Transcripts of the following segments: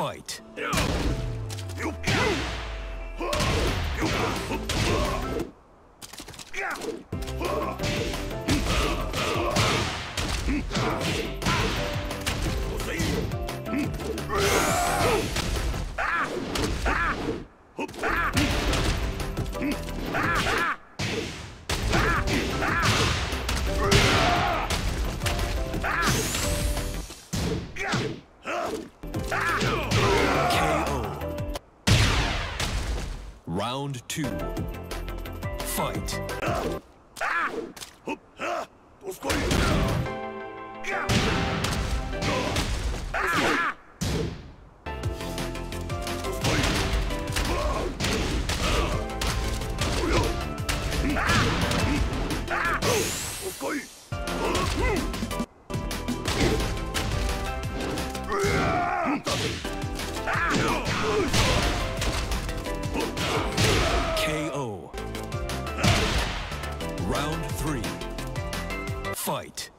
Fight. Round two. Fight. KO. Fight.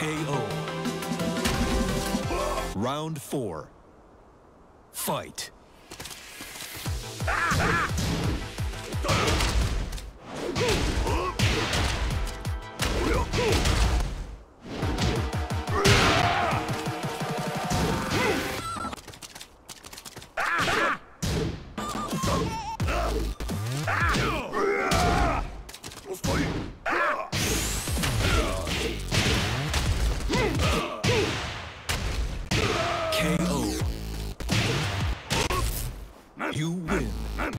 KO. Round four. Fight. KO. You win.